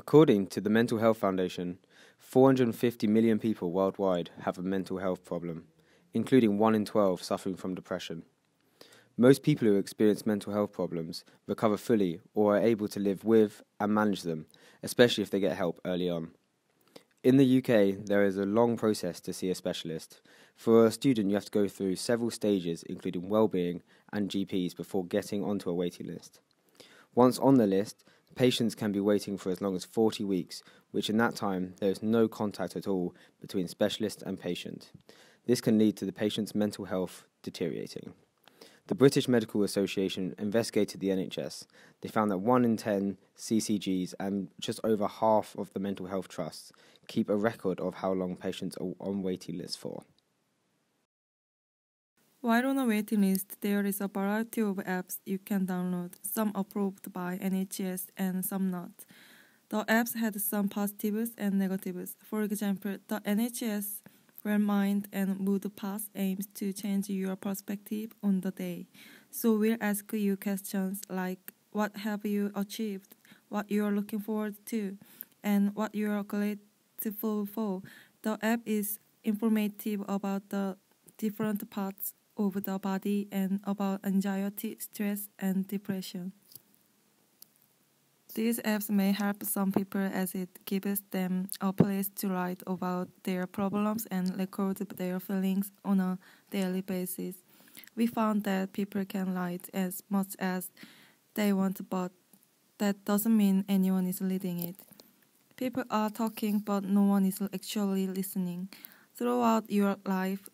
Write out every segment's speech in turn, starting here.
According to the Mental Health Foundation, 450 million people worldwide have a mental health problem, including 1 in 12 suffering from depression. Most people who experience mental health problems recover fully or are able to live with and manage them, especially if they get help early on. In the UK, there is a long process to see a specialist. For a student, you have to go through several stages, including well-being and GPs, before getting onto a waiting list. Once on the list, patients can be waiting for as long as 40 weeks, which in that time there is no contact at all between specialist and patient. This can lead to the patient's mental health deteriorating. The British Medical Association investigated the NHS. They found that 1 in 10 CCGs and just over half of the mental health trusts keep a record of how long patients are on waiting lists for. While on a waiting list, there is a variety of apps you can download, some approved by NHS and some not. The apps had some positives and negatives. For example, the NHS where mind and mood pass aims to change your perspective on the day. So we'll ask you questions like what have you achieved, what you are looking forward to, and what you are grateful for. The app is informative about the different parts of the body and about anxiety, stress, and depression. These apps may help some people as it gives them a place to write about their problems and record their feelings on a daily basis. We found that people can write as much as they want, but that doesn't mean anyone is reading it. People are talking, but no one is actually listening. Throughout your life,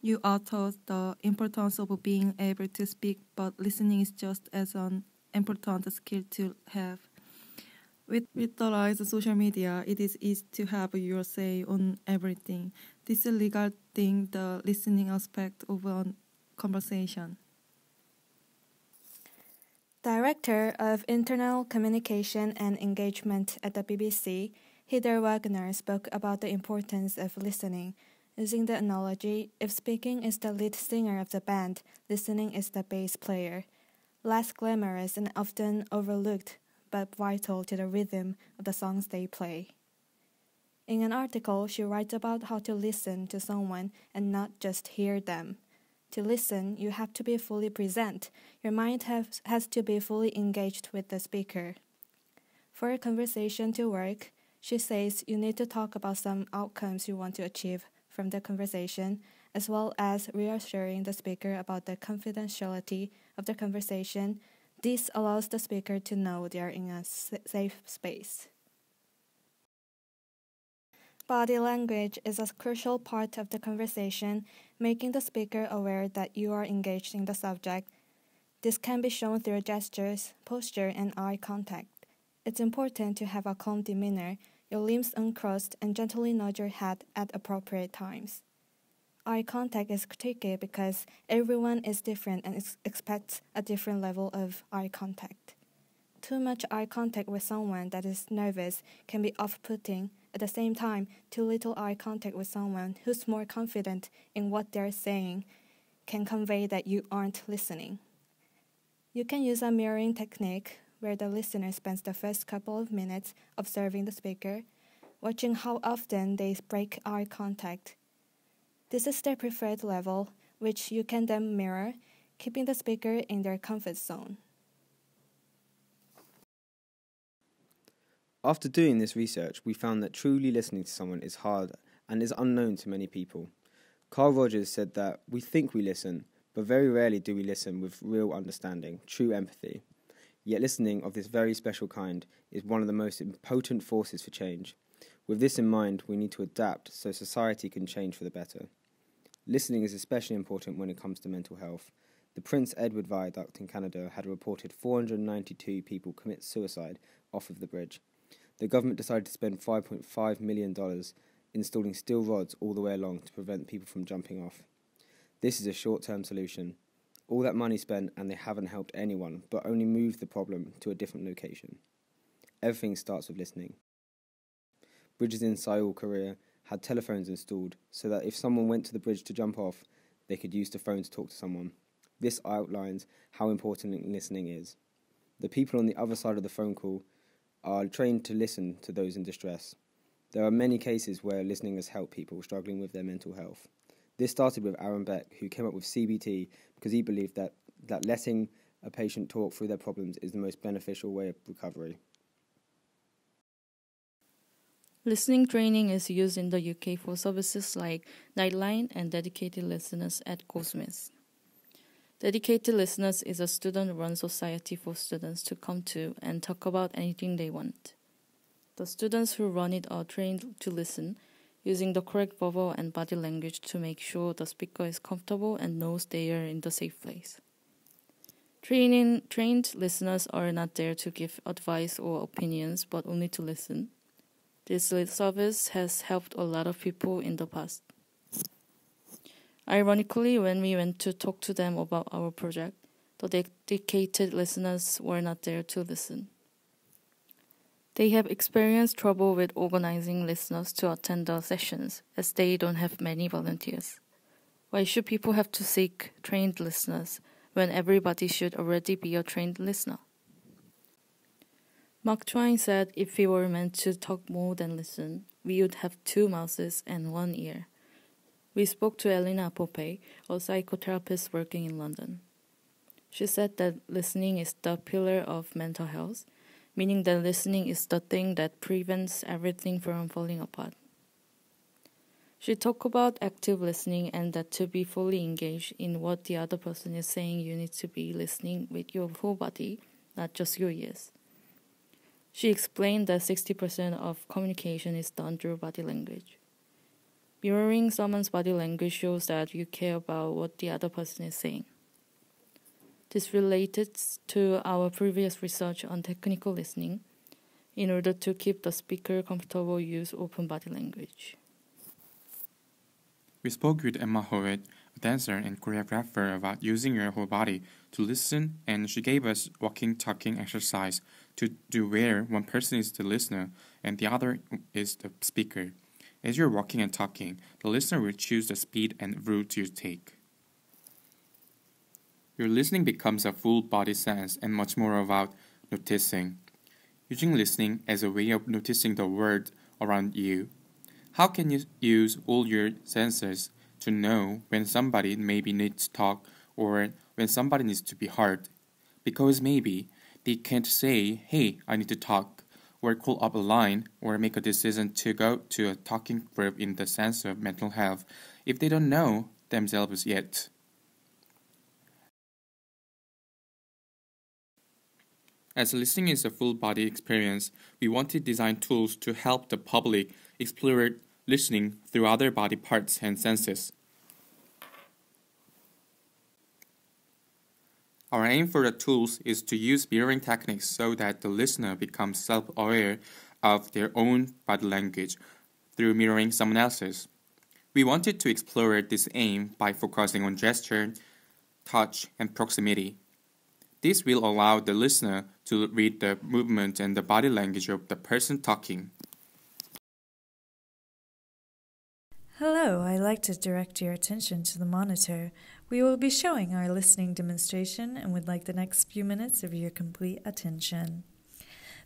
you are taught the importance of being able to speak, but listening is just as an important skill to have. With, with the rise of social media, it is easy to have your say on everything. This is regarding the listening aspect of a conversation. Director of Internal Communication and Engagement at the BBC, Heather Wagner spoke about the importance of listening. Using the analogy, if speaking is the lead singer of the band, listening is the bass player. Less glamorous and often overlooked, but vital to the rhythm of the songs they play. In an article, she writes about how to listen to someone and not just hear them. To listen, you have to be fully present. Your mind has, has to be fully engaged with the speaker. For a conversation to work, she says you need to talk about some outcomes you want to achieve from the conversation, as well as reassuring the speaker about the confidentiality of the conversation this allows the speaker to know they are in a safe space. Body language is a crucial part of the conversation, making the speaker aware that you are engaged in the subject. This can be shown through gestures, posture, and eye contact. It's important to have a calm demeanor, your limbs uncrossed, and gently nod your head at appropriate times. Eye contact is tricky because everyone is different and ex- expects a different level of eye contact. Too much eye contact with someone that is nervous can be off putting. At the same time, too little eye contact with someone who's more confident in what they're saying can convey that you aren't listening. You can use a mirroring technique where the listener spends the first couple of minutes observing the speaker, watching how often they break eye contact this is their preferred level, which you can then mirror, keeping the speaker in their comfort zone. After doing this research, we found that truly listening to someone is hard and is unknown to many people. Carl Rogers said that we think we listen, but very rarely do we listen with real understanding, true empathy. Yet listening of this very special kind is one of the most potent forces for change. With this in mind, we need to adapt so society can change for the better. Listening is especially important when it comes to mental health. The Prince Edward Viaduct in Canada had reported 492 people commit suicide off of the bridge. The government decided to spend $5.5 million installing steel rods all the way along to prevent people from jumping off. This is a short term solution. All that money spent and they haven't helped anyone, but only moved the problem to a different location. Everything starts with listening. Bridges in Seoul, Korea had telephones installed so that if someone went to the bridge to jump off, they could use the phone to talk to someone. This outlines how important listening is. The people on the other side of the phone call are trained to listen to those in distress. There are many cases where listening has helped people struggling with their mental health. This started with Aaron Beck, who came up with CBT because he believed that, that letting a patient talk through their problems is the most beneficial way of recovery. Listening training is used in the UK for services like Nightline and Dedicated Listeners at Goldsmiths. Dedicated Listeners is a student run society for students to come to and talk about anything they want. The students who run it are trained to listen, using the correct verbal and body language to make sure the speaker is comfortable and knows they are in the safe place. Training, trained listeners are not there to give advice or opinions, but only to listen. This service has helped a lot of people in the past. Ironically, when we went to talk to them about our project, the dedicated listeners were not there to listen. They have experienced trouble with organizing listeners to attend their sessions as they don't have many volunteers. Why should people have to seek trained listeners when everybody should already be a trained listener? Mark Twain said if we were meant to talk more than listen, we would have two mouths and one ear. We spoke to Elena Pope, a psychotherapist working in London. She said that listening is the pillar of mental health, meaning that listening is the thing that prevents everything from falling apart. She talked about active listening and that to be fully engaged in what the other person is saying, you need to be listening with your whole body, not just your ears. She explained that 60% of communication is done through body language. Mirroring someone's body language shows that you care about what the other person is saying. This related to our previous research on technical listening in order to keep the speaker comfortable use open body language. We spoke with Emma Howitt, a dancer and choreographer, about using your whole body to listen, and she gave us walking talking exercise to do where one person is the listener and the other is the speaker. As you're walking and talking, the listener will choose the speed and route you take. Your listening becomes a full body sense and much more about noticing. Using listening as a way of noticing the world around you how can you use all your senses to know when somebody maybe needs to talk or when somebody needs to be heard? Because maybe they can't say, hey, I need to talk, or call up a line, or make a decision to go to a talking group in the sense of mental health if they don't know themselves yet. As listening is a full body experience, we want to design tools to help the public explore listening through other body parts and senses. Our aim for the tools is to use mirroring techniques so that the listener becomes self aware of their own body language through mirroring someone else's. We wanted to explore this aim by focusing on gesture, touch, and proximity. This will allow the listener to read the movement and the body language of the person talking. Hello, I'd like to direct your attention to the monitor. We will be showing our listening demonstration and would like the next few minutes of your complete attention.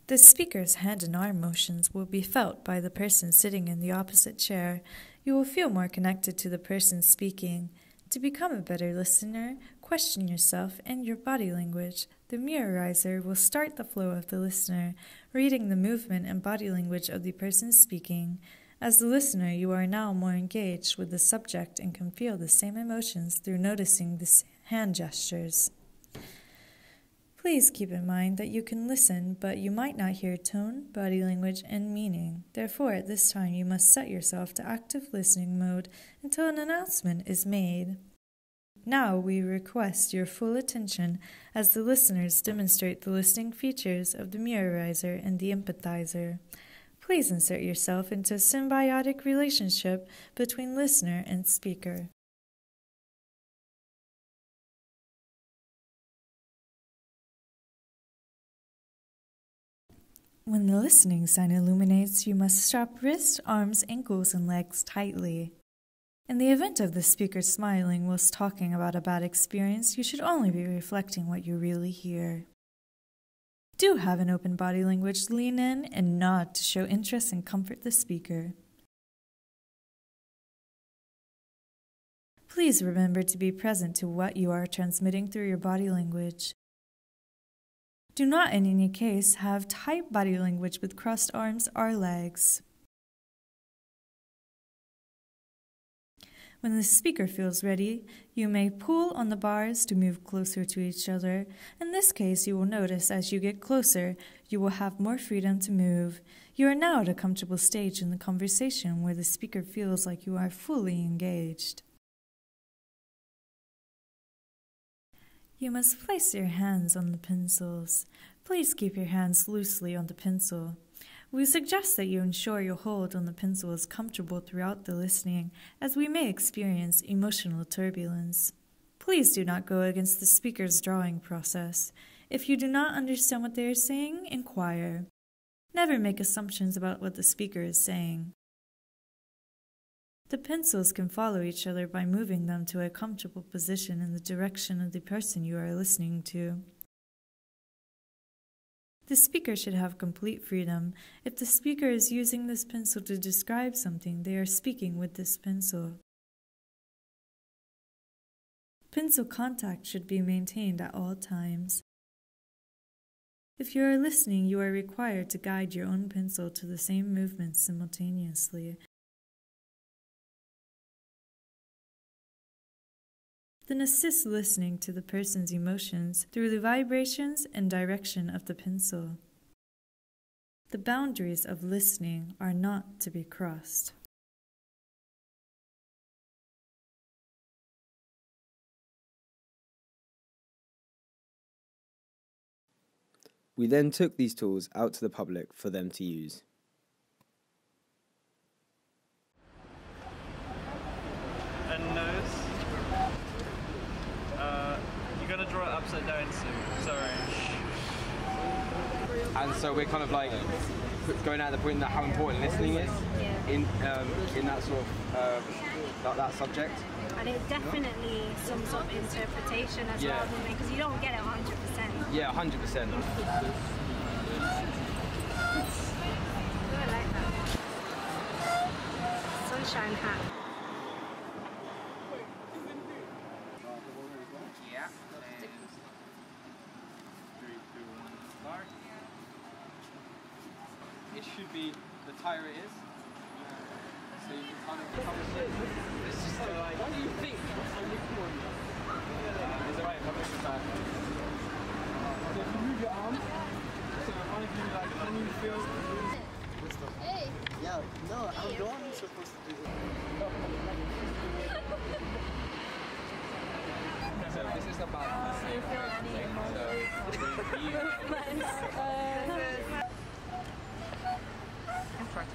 The speaker's hand and arm motions will be felt by the person sitting in the opposite chair. You will feel more connected to the person speaking. To become a better listener, question yourself and your body language. The mirrorizer will start the flow of the listener, reading the movement and body language of the person speaking. As the listener, you are now more engaged with the subject and can feel the same emotions through noticing the hand gestures. Please keep in mind that you can listen, but you might not hear tone, body language, and meaning. Therefore, at this time, you must set yourself to active listening mode until an announcement is made. Now we request your full attention as the listeners demonstrate the listening features of the mirrorizer and the empathizer. Please insert yourself into a symbiotic relationship between listener and speaker. When the listening sign illuminates, you must strap wrists, arms, ankles, and legs tightly. In the event of the speaker smiling whilst talking about a bad experience, you should only be reflecting what you really hear. Do have an open body language, lean in and nod to show interest and comfort the speaker. Please remember to be present to what you are transmitting through your body language. Do not, in any case, have tight body language with crossed arms or legs. When the speaker feels ready, you may pull on the bars to move closer to each other. In this case, you will notice as you get closer, you will have more freedom to move. You are now at a comfortable stage in the conversation where the speaker feels like you are fully engaged. You must place your hands on the pencils. Please keep your hands loosely on the pencil. We suggest that you ensure your hold on the pencil is comfortable throughout the listening, as we may experience emotional turbulence. Please do not go against the speaker's drawing process. If you do not understand what they are saying, inquire. Never make assumptions about what the speaker is saying. The pencils can follow each other by moving them to a comfortable position in the direction of the person you are listening to. The speaker should have complete freedom. If the speaker is using this pencil to describe something, they are speaking with this pencil. Pencil contact should be maintained at all times. If you are listening, you are required to guide your own pencil to the same movements simultaneously then assist listening to the person's emotions through the vibrations and direction of the pencil. The boundaries of listening are not to be crossed. We then took these tools out to the public for them to use. And so we're kind of like going at the point that how important listening is in um, in that sort of uh, that, that subject. And it definitely sums up interpretation as Yeah. well, because you don't get it 100%. Yeah, hundred percent. I like that. Sunshine hat. Yeah. Three, two, one, start. It should be the tire it is. So you can kind of cover it. It's just so like, what do you think? Uh, is it right if I move it back? So if you move your arm, so one of you like, when you feel Yeah, no, I'm the one who's supposed to do So this is about the same thing. So we, I'm trying to read this.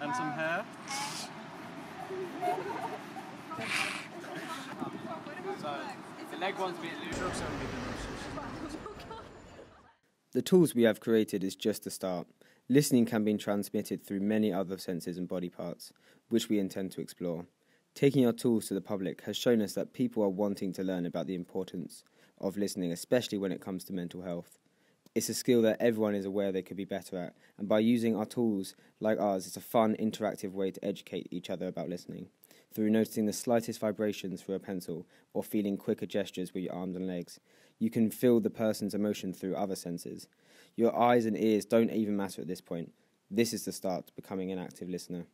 And some hair. So the leg one's a bit loose. The tools we have created is just the start. Listening can be transmitted through many other senses and body parts, which we intend to explore. Taking our tools to the public has shown us that people are wanting to learn about the importance of listening, especially when it comes to mental health. It's a skill that everyone is aware they could be better at, and by using our tools like ours, it's a fun, interactive way to educate each other about listening. Through noticing the slightest vibrations through a pencil or feeling quicker gestures with your arms and legs, you can feel the person's emotion through other senses. Your eyes and ears don't even matter at this point. This is the start to becoming an active listener.